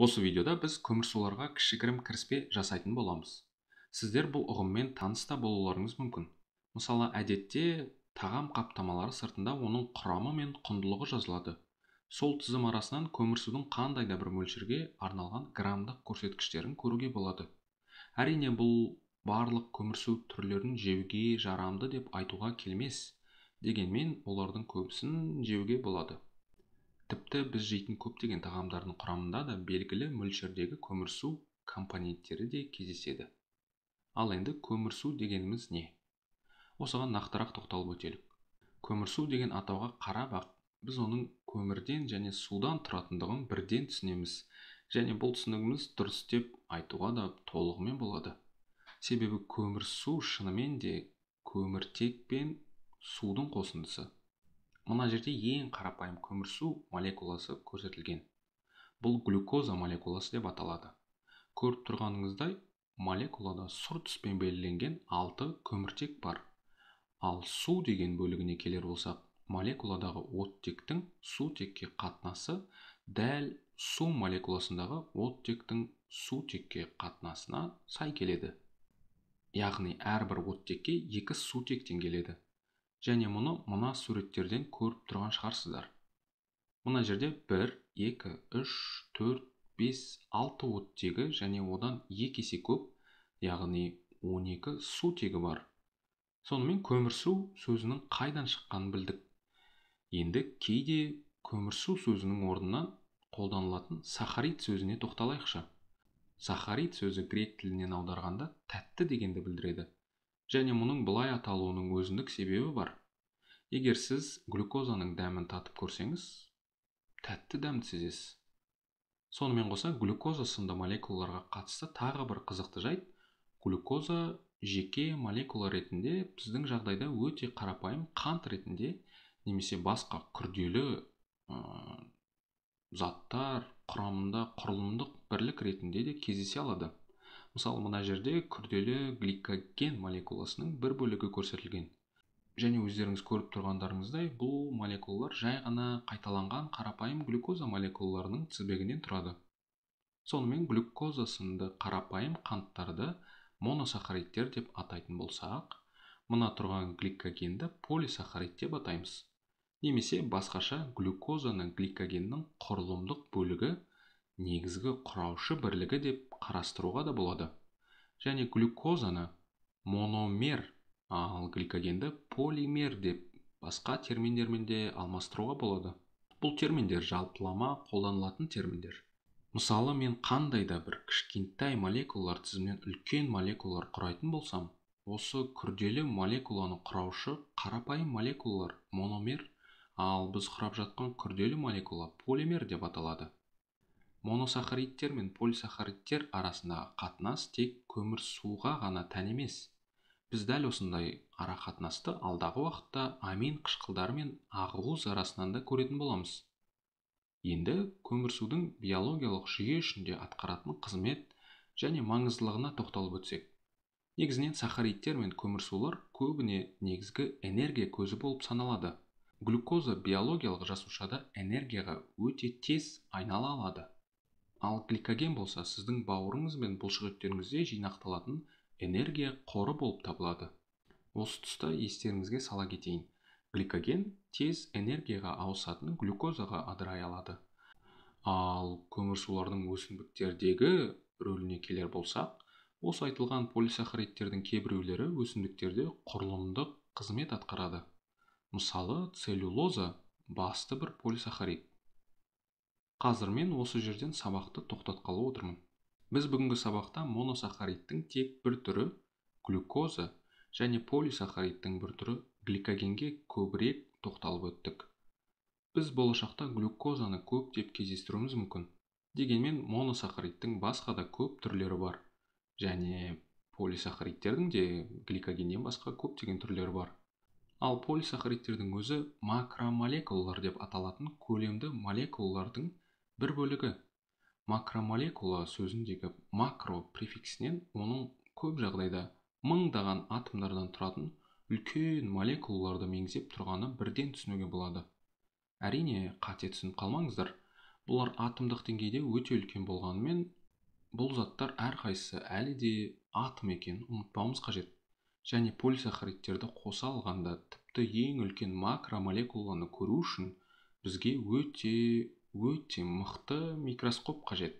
осы видеода біз көмірсуларға кішігірім кіріспе жасайтын боламыз. Сіздер бұл ұғыммен таныс та болуларыңыз мүмкін. Мысалы әдетте тағам қаптамалары сыртында оның құрамы мен құндылығы жазылады. Сол тізім арасынан көмірсудың қандай да бір мөлшерге арналған граммдық көрсеткіштерін көруге болады. Әрине бұл барлық көмірсу түрлерін жеуге жарамды деп айтуға келмес дегенмен олардың көбісін жеуге болады. Тіпті біз жейтін көптеген тағамдардың құрамында да белгілі мөлшердегі көмірсу компоненттері де кездеседі. Ал енді көмірсу дегеніміз не? Осыған нақтырақ тоқталып өтелік. Көмірсу деген атауға қарап ақ біз оның көмірден және судан тұратындығын бірден түсінеміз. Және бұл түсінігіміз дұрыс деп айтуға да толығымен болады. Себебі көмірсу шынымен де көміртек пен судың қосындысы. Мына жерде ең қарапайым көмірсу молекуласы көрсетілген. Бұл глюкоза молекуласы деп аталады. Көріп тұрғаныңыздай молекулада сұр түспен белгіленген алты көміртек бар. Ал су деген бөлігіне келер болсақ молекуладағы оттектің сутекке қатынасы дәл су молекуласындағы оттектің сутекке қатынасына сай келеді. Яғни әрбір оттекке екі сутектен келеді. Және мұны мына суреттерден көріп тұрған шығарсыздар. Мына жерде 1 2 3 4 5 6 оттегі және одан екі есе көп яғни 12 сутегі бар. Сонымен көмірсу сөзінің қайдан шыққанын білдік. Енді кейде көмірсу сөзінің орнынан қолданылатын сахарид сөзіне тоқталайықшы. Сахарид сөзі грек тілінен аударғанда тәтті дегенді білдіреді. Және мұның бұлай аталуының өзіндік себебі бар. Егер сіз глюкозаның дәмін татып көрсеңіз тәтті дәмді сезесіз сонымен қоса глюкоза сынды молекулаларға қатысты тағы бір қызықты жайт. Глюкоза жеке молекула ретінде біздің жағдайда өте қарапайым қант ретінде немесе басқа күрделі ә, заттар құрамында құрылымдық бірлік ретінде де кездесе алады. Мысалы мына жерде күрделі гликоген молекуласының бір бөлігі көрсетілген. Және өздеріңіз көріп тұрғандарыңыздай бұл молекулалар жай ғана қайталанған қарапайым глюкоза молекулаларының тізбегінен тұрады. Сонымен глюкоза сынды қарапайым қанттарды моносахаридтер деп атайтын болсақ мына тұрған гликогенді полисахарид деп атаймыз. Немесе басқаша глюкозаны гликогеннің құрылымдық бөлігі негізгі құраушы бірлігі деп қарастыруға да болады. Және глюкозаны мономер ал гликогенді полимер деп басқа терминдермен де алмастыруға болады. Бұл терминдер жалпылама қолданылатын терминдер. Мысалы мен қандай да бір кішкентай молекулалар тізімінен үлкен молекулалар құрайтын болсам осы күрделі молекуланы құраушы қарапайым молекулалар мономер ал біз құрап жатқан күрделі молекула полимер деп аталады. Моносахаридтер мен полисахаридтер арасындағы қатынас тек көмір суға ғана тән емес. Біз дәл осындай ара қатынасты алдағы уақытта амин қышқылдары мен ақуыз арасынан да көретін боламыз. Енді көмірсудың биологиялық жүйе ішінде атқаратын қызмет және маңыздылығына тоқталып өтсек. Негізінен сахаридтер мен көмірсулар көбіне негізгі энергия көзі болып саналады. Глюкоза биологиялық жасушада энергияға өте тез айнала алады. Ал гликоген болса сіздің бауырыңыз бен бұлшықеттеріңізде жинақталатын энергия қоры болып табылады. Осы тұста естеріңізге сала кетейін. Гликоген тез энергияға ауысатын глюкозаға ыдырай алады. Ал көмірсулардың өсімдіктердегі рөліне келер болсақ осы айтылған полисахаридтердің кейбіреулері өсімдіктерде құрылымдық қызмет атқарады. Мысалы целлюлоза басты бір полисахарид. Қазір мен осы жерден сабақты тоқтатқалы отырмын. Біз бүгінгі сабақта моносахаридтің тек бір түрі глюкоза және полисахаридтің бір түрі гликогенге көбірек тоқталып өттік. Біз болашақта глюкозаны көп деп кездестіруіміз мүмкін. Дегенмен моносахаридтің басқа да көп түрлері бар. Және полисахаридтердің де гликогеннен басқа көптеген түрлері бар. Ал полисахаридтердің өзі макромолекулалар деп аталатын көлемді молекулалардың бір бөлігі макромолекула сөзіндегі макро префиксінен оның көп жағдайда мыңдаған атомдардан тұратын үлкен молекулаларды меңзеп тұрғаны бірден түсінуге болады. Әрине қате түсініп қалмаңыздар бұлар атомдық деңгейде өте үлкен болғанымен бұл заттар әрқайсысы әлі де атом екенін ұмытпауымыз қажет. Және полисахаридтерді қоса алғанда тіпті ең үлкен макромолекуланы көру үшін бізге өте өте мықты микроскоп қажет.